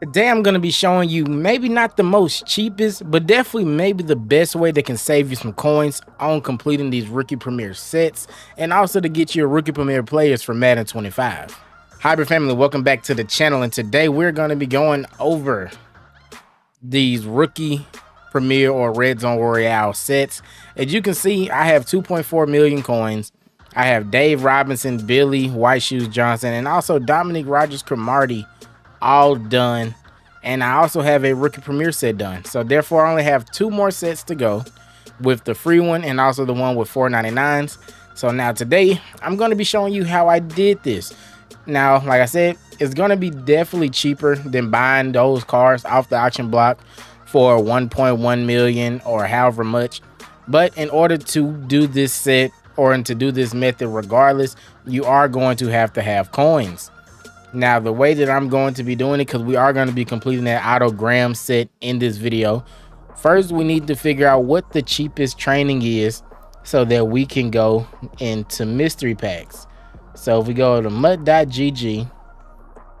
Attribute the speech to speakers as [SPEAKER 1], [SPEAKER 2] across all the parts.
[SPEAKER 1] Today I'm going to be showing you maybe not the most cheapest, but definitely maybe the best way that can save you some coins on completing these Rookie Premier sets and also to get your Rookie Premier players for Madden 25. Hybrid family, welcome back to the channel and today we're going to be going over these Rookie Premier or Red Zone Royale sets. As you can see, I have 2.4 million coins. I have Dave Robinson, Billy, White Shoes Johnson, and also Dominique Rodgers-Cromartie all done. And I also have a rookie premiere set done. So therefore I only have two more sets to go with the free one and also the one with 499s. So now today I'm going to be showing you how I did this. Now, like I said, it's going to be definitely cheaper than buying those cars off the auction block for 1.1 million or however much. But in order to do this set or to do this method regardless, you are going to have to have coins. Now, the way that I'm going to be doing it, because we are going to be completing that Otto Graham set in this video, first we need to figure out what the cheapest training is so that we can go into mystery packs. So if we go to MUT.gg,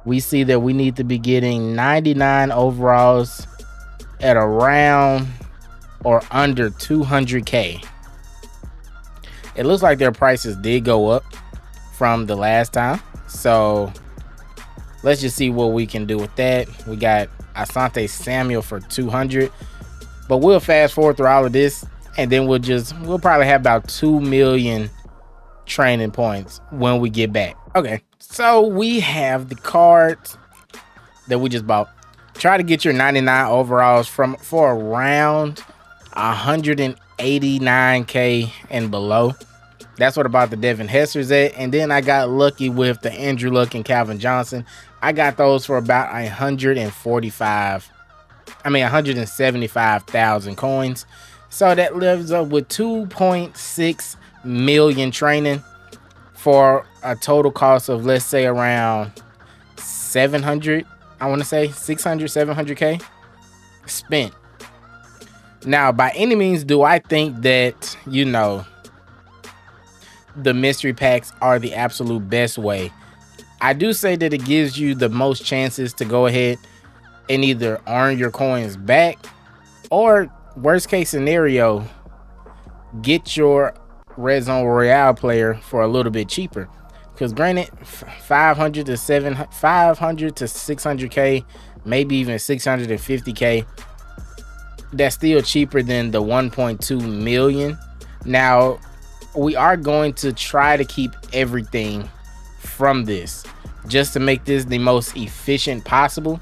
[SPEAKER 1] we see that we need to be getting 99 overalls at around or under 200k. It looks like their prices did go up from the last time. So let's just see what we can do with that. We got Asante Samuel for 200. But we'll fast forward through all of this and then we'll just we'll probably have about 2 million training points when we get back. Okay. So we have the cards that we just bought. Try to get your 99 overalls from for around 189k and below. That's what about the Devin Hester's at. And then I got lucky with the Andrew Luck and Calvin Johnson. I got those for about 145. I mean 175,000 coins. So that lives up with 2.6 million training for a total cost of let's say around 700 I want to say 600 700k spent now by any means do I think that you know the mystery packs are the absolute best way. I do say that it gives you the most chances to go ahead and either earn your coins back or worst case scenario, get your Red Zone Royale player for a little bit cheaper. Because granted, 500 to 7 500 to 600k, maybe even 650k, that's still cheaper than the 1.2 million. Now, we are going to try to keep everything from this just to make this the most efficient possible.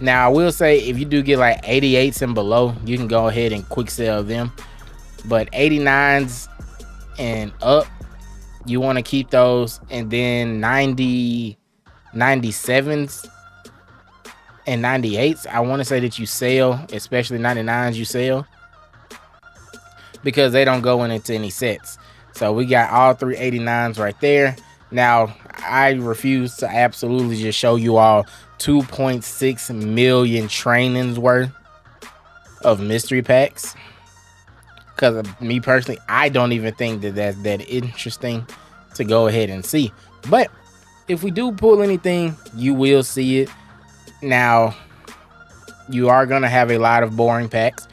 [SPEAKER 1] Now, I will say if you do get like 88s and below, you can go ahead and quick sell them. But 89s and up, you want to keep those. And then 90, 97s and 98s, I want to say that you sell, especially 99s you sell because they don't go into any sets. So we got all three 89s right there. Now, I refuse to absolutely just show you all 2.6 million trainings worth of mystery packs. Because me personally, I don't even think that that's that interesting to go ahead and see. But if we do pull anything, you will see it. Now, you are going to have a lot of boring packs,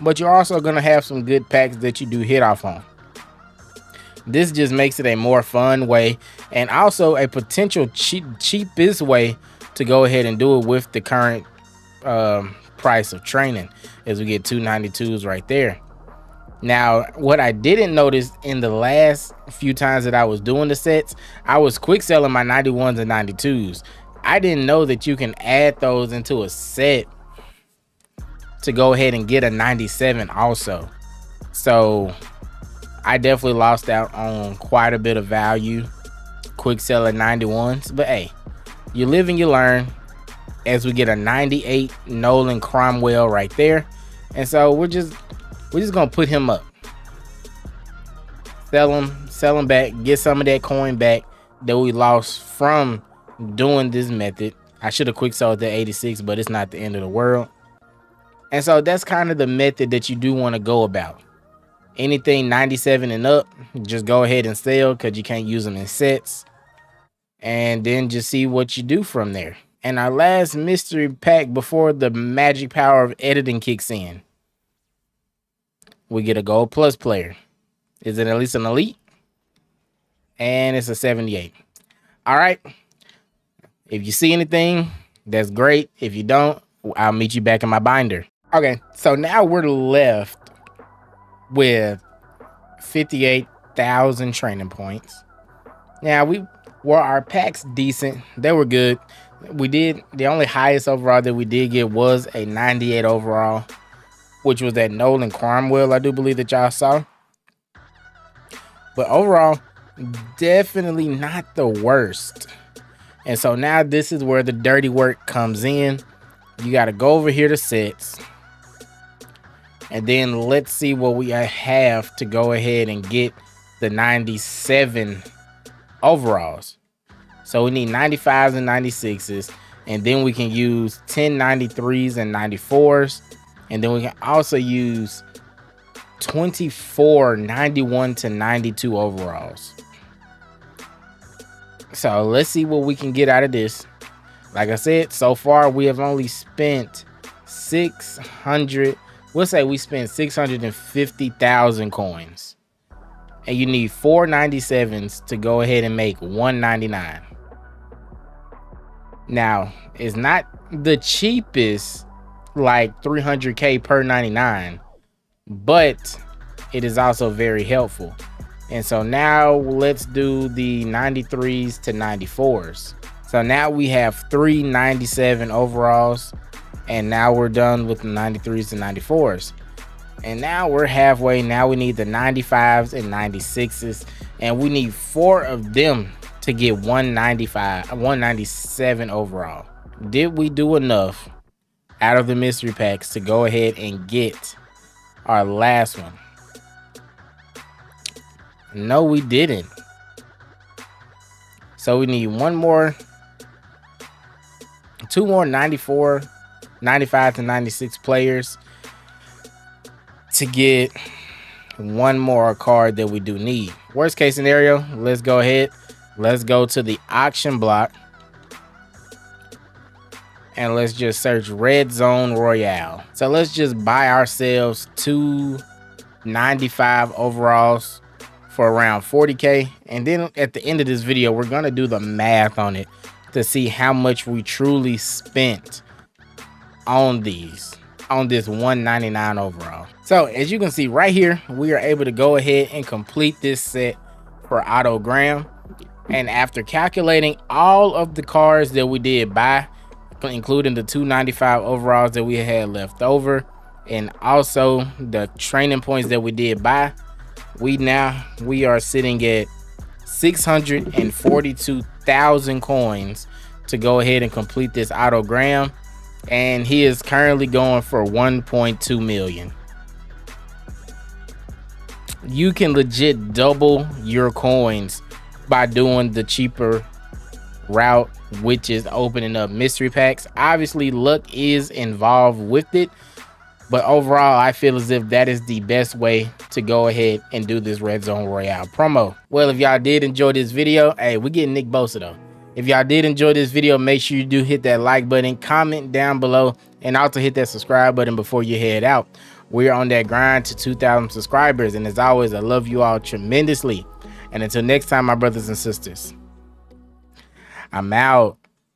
[SPEAKER 1] but you're also going to have some good packs that you do hit off on. This just makes it a more fun way and also a potential cheap cheapest way to go ahead and do it with the current um, price of training as we get 292s right there. Now, what I didn't notice in the last few times that I was doing the sets, I was quick selling my 91s and 92s. I didn't know that you can add those into a set to go ahead and get a 97 also. So I definitely lost out on quite a bit of value. Quick selling 91s. But hey, you live and you learn as we get a 98 Nolan Cromwell right there. And so we're just we're just gonna put him up. Sell him, sell him back, get some of that coin back that we lost from doing this method. I should have quick sold the 86, but it's not the end of the world. And so that's kind of the method that you do want to go about anything 97 and up just go ahead and sell because you can't use them in sets and then just see what you do from there And our last mystery pack before the magic power of editing kicks in. We get a gold plus player. Is it at least an elite? And it's a 78. All right. If you see anything, that's great. If you don't, I'll meet you back in my binder. Okay, so now we're left with 58,000 training points. Now, we were our packs decent. They were good. We did, the only highest overall that we did get was a 98 overall, which was that Nolan Cromwell, I do believe that y'all saw. But overall, definitely not the worst. And so now this is where the dirty work comes in. You got to go over here to sets. And then let's see what we uh, have to go ahead and get the 97 overalls. So we need 95s and 96s. And then we can use 1093s and 94s. And then we can also use 24 91 to 92 overalls. So let's see what we can get out of this. Like I said, so far we have only spent 600. We'll say we spent 650,000 coins. And you need 497s to go ahead and make 199. Now, it's not the cheapest, like 300k per 99, but it is also very helpful. And so now let's do the 93s to 94s. So now we have three 97 overalls. And now we're done with the 93s and 94s. And now we're halfway. Now we need the 95s and 96s. And we need four of them to get 195, 197 overall. Did we do enough out of the mystery packs to go ahead and get our last one? No, we didn't. So we need one more, two more 94, 95 to 96 players to get one more card that we do need. Worst case scenario, let's go ahead. Let's go to the auction block. And let's just search Red Zone Royale. So let's just buy ourselves two 95 overalls for around 40k and then at the end of this video we're gonna do the math on it to see how much we truly spent on these on this 199 overall. So as you can see right here we are able to go ahead and complete this set for Otto Graham and after calculating all of the cards that we did buy including the 295 overalls that we had left over and also the training points that we did buy we now we are sitting at 642,000 coins to go ahead and complete this Otto Graham and he is currently going for 1.2 million you can legit double your coins by doing the cheaper route which is opening up mystery packs obviously luck is involved with it but overall, I feel as if that is the best way to go ahead and do this Red Zone Royale promo. Well, if y'all did enjoy this video, hey, we getting Nick Bosa though. If y'all did enjoy this video, make sure you do hit that like button, comment down below, and also hit that subscribe button before you head out. We're on that grind to 2,000 subscribers, and as always, I love you all tremendously. And until next time, my brothers and sisters, I'm out.